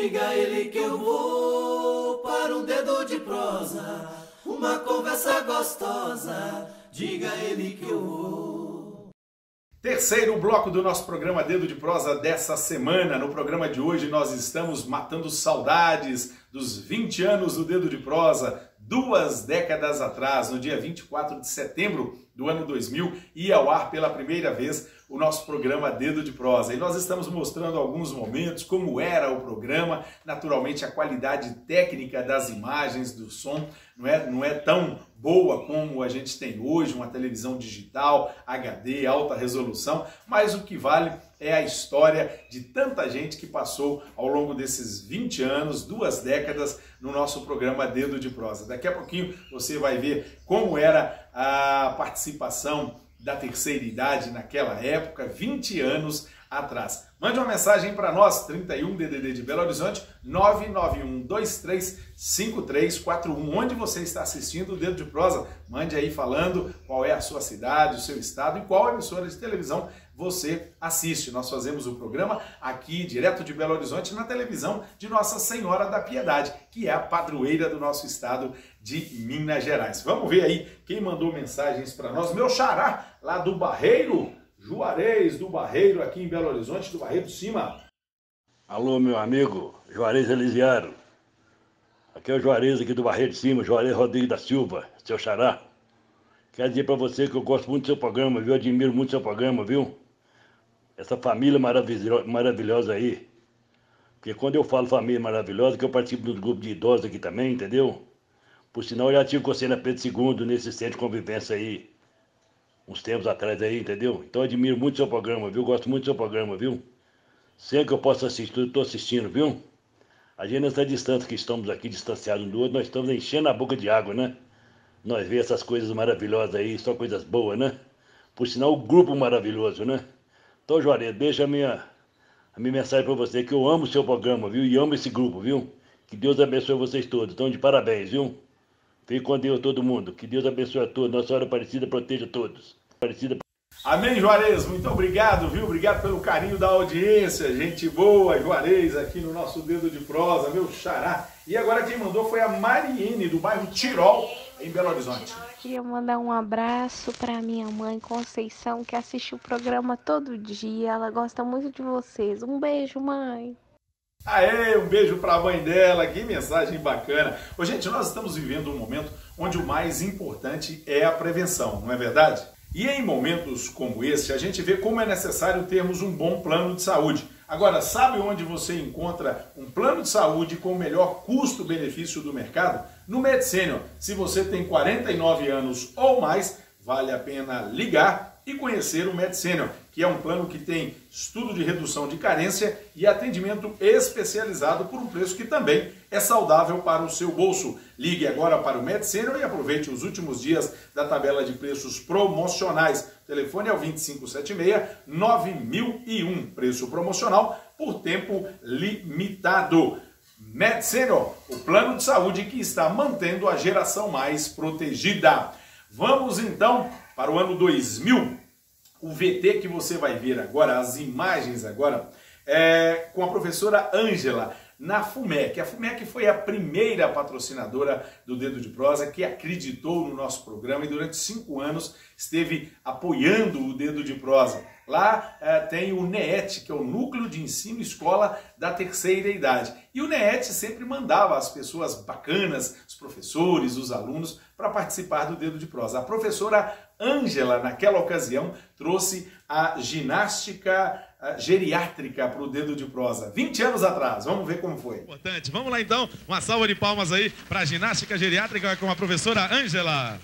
Diga ele que eu vou para um dedo de prosa, uma conversa gostosa. Diga ele que eu vou. Terceiro bloco do nosso programa Dedo de Prosa dessa semana. No programa de hoje nós estamos matando saudades dos 20 anos do Dedo de Prosa, duas décadas atrás, no dia 24 de setembro do ano 2000, ia ao ar pela primeira vez o nosso programa Dedo de Prosa. E nós estamos mostrando alguns momentos, como era o programa, naturalmente a qualidade técnica das imagens, do som, não é, não é tão boa como a gente tem hoje, uma televisão digital, HD, alta resolução, mas o que vale é a história de tanta gente que passou ao longo desses 20 anos, duas décadas, no nosso programa Dedo de Prosa. Daqui a pouquinho você vai ver como era a participação da terceira idade naquela época, 20 anos atrás. Mande uma mensagem para nós, 31 DDD de Belo Horizonte, 991 235341. Onde você está assistindo o Dedo de Prosa? Mande aí falando qual é a sua cidade, o seu estado e qual emissora de televisão você assiste. Nós fazemos o programa aqui, direto de Belo Horizonte, na televisão de Nossa Senhora da Piedade, que é a padroeira do nosso estado de Minas Gerais. Vamos ver aí quem mandou mensagens para nós. Meu xará, lá do Barreiro, Juarez do Barreiro, aqui em Belo Horizonte, do Barreiro de Cima. Alô, meu amigo, Juarez Elisiário. Aqui é o Juarez aqui do Barreiro de Cima, Juarez Rodrigues da Silva, seu xará. Quero dizer para você que eu gosto muito do seu programa, viu? Admiro muito o seu programa, viu? Essa família maravilhosa aí. Porque quando eu falo família maravilhosa, que eu participo do grupo de idosos aqui também, entendeu? Por sinal, eu já tive com você na Pedro II, nesse centro de convivência aí uns tempos atrás aí, entendeu? Então admiro muito seu programa, viu? Gosto muito do seu programa, viu? Sempre que eu posso assistir, estou assistindo, viu? A gente nessa distância que estamos aqui, distanciados um do outro, nós estamos enchendo a boca de água, né? Nós vemos essas coisas maravilhosas aí, só coisas boas, né? Por sinal, o grupo maravilhoso, né? Então, Juarez, deixa a minha, a minha mensagem para você, que eu amo o seu programa, viu? E amo esse grupo, viu? Que Deus abençoe vocês todos. Então, de parabéns, viu? Fique com Deus todo mundo. Que Deus abençoe a todos. Nossa Senhora Aparecida proteja todos. Aparecida. Amém, Juarez. Muito obrigado, viu? Obrigado pelo carinho da audiência. Gente boa, Juarez, aqui no nosso dedo de prosa, meu xará. E agora quem mandou foi a Mariene, do bairro Tirol, em Belo Horizonte. Queria mandar um abraço para minha mãe Conceição, que assiste o programa todo dia. Ela gosta muito de vocês. Um beijo, mãe. Aê, um beijo para a mãe dela, que mensagem bacana. Ô, gente, nós estamos vivendo um momento onde o mais importante é a prevenção, não é verdade? E em momentos como esse, a gente vê como é necessário termos um bom plano de saúde. Agora, sabe onde você encontra um plano de saúde com o melhor custo-benefício do mercado? No Medicênio. Se você tem 49 anos ou mais, vale a pena ligar e conhecer o Medicênio, que é um plano que tem estudo de redução de carência e atendimento especializado por um preço que também é saudável para o seu bolso. Ligue agora para o Medicênio e aproveite os últimos dias da tabela de preços promocionais. O telefone é o 2576-9001, preço promocional por tempo limitado. Medicênio, o plano de saúde que está mantendo a geração mais protegida. Vamos então para o ano 2000. O VT que você vai ver agora, as imagens agora, é com a professora Ângela na FUMEC. A FUMEC foi a primeira patrocinadora do Dedo de Prosa que acreditou no nosso programa e durante cinco anos esteve apoiando o Dedo de Prosa. Lá é, tem o NEET, que é o Núcleo de Ensino Escola da Terceira Idade. E o NEET sempre mandava as pessoas bacanas, os professores, os alunos, para participar do Dedo de Prosa. A professora Ângela, naquela ocasião, trouxe a ginástica geriátrica para o dedo de prosa. 20 anos atrás, vamos ver como foi. Importante. Vamos lá então, uma salva de palmas aí para a ginástica geriátrica com a professora Ângela.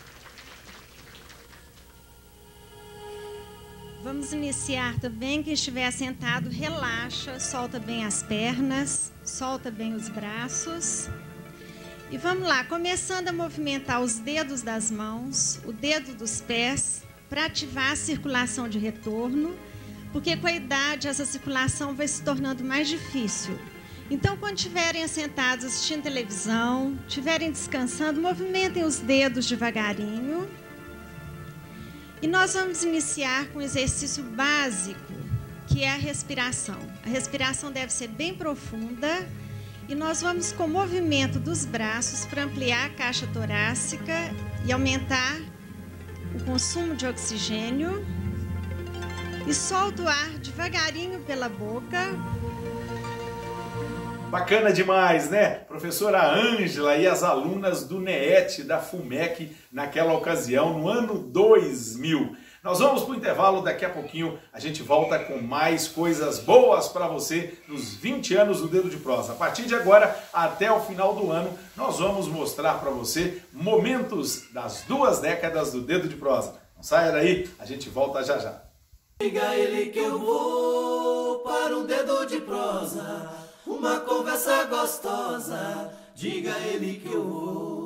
Vamos iniciar também. Quem estiver sentado, relaxa, solta bem as pernas, solta bem os braços. E vamos lá, começando a movimentar os dedos das mãos, o dedo dos pés, para ativar a circulação de retorno porque com a idade essa circulação vai se tornando mais difícil. Então, quando estiverem assentados assistindo televisão, estiverem descansando, movimentem os dedos devagarinho. E nós vamos iniciar com um exercício básico, que é a respiração. A respiração deve ser bem profunda E nós vamos com o movimento dos braços para ampliar a caixa torácica e aumentar o consumo de oxigênio. E solta o ar devagarinho pela boca. Bacana demais, né? Professora Ângela e as alunas do NEET da FUMEC naquela ocasião, no ano 2000. Nós vamos para o intervalo, daqui a pouquinho a gente volta com mais coisas boas para você nos 20 anos do Dedo de Prosa. A partir de agora, até o final do ano, nós vamos mostrar para você momentos das duas décadas do Dedo de Prosa. Não saia daí, a gente volta já já. Diga ele que eu vou para um dedo de prosa, uma conversa gostosa. Diga ele que eu vou.